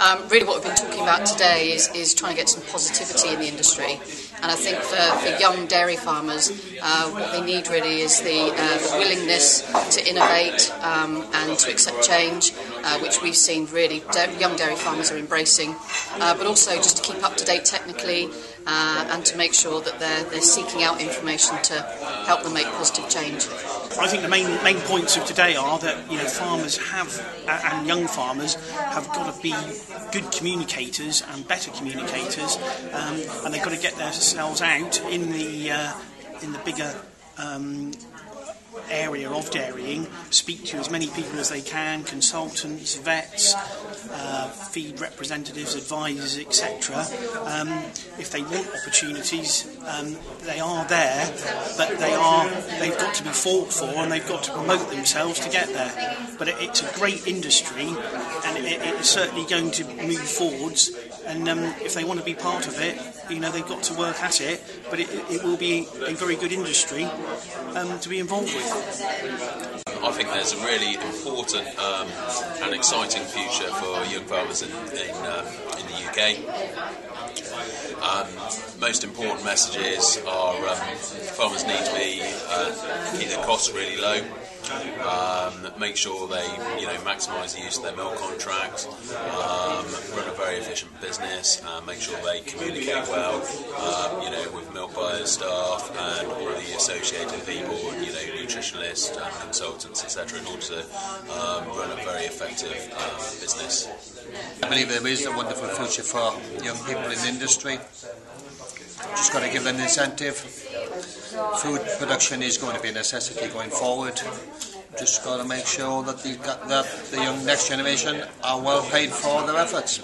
Um, really, what we've been talking about today is, is trying to get some positivity in the industry. And I think for, for young dairy farmers, uh, what they need really is the, uh, the willingness to innovate um, and to accept change, uh, which we've seen really young dairy farmers are embracing, uh, but also just to keep up to date technically uh, and to make sure that they're, they're seeking out information to help them make positive change. I think the main main points of today are that you know farmers have and young farmers have got to be good communicators and better communicators, um, and they've got to get themselves out in the uh, in the bigger um, area of dairying, speak to as many people as they can, consultants, vets, uh, feed representatives, advisors, etc. Um, if they want opportunities, um, they are there, but they are they've got to be fought for and they've got to promote themselves to get there. But it, it's a great industry, and it, it is certainly going to move forwards. And um, if they want to be part of it, you know they've got to work at it. But it, it will be a very good industry um, to be involved with. I think there's a really important um, and exciting future for young farmers in, in, uh, in the UK. Um, most important messages are um, farmers need to be keep their costs really low. Um, make sure they you know maximise the use of their milk contracts, um, run a very efficient business, uh, make sure they communicate well, um, you know, with milk buyers, staff, and all the associated people, you know, nutritionalists and consultants, etc., in order to um, run a very effective um, business. I believe there is a wonderful future for young people in the industry. Just got to give them an incentive. Food production is going to be a necessity going forward. Just got to make sure that the, that the young next generation are well paid for their efforts.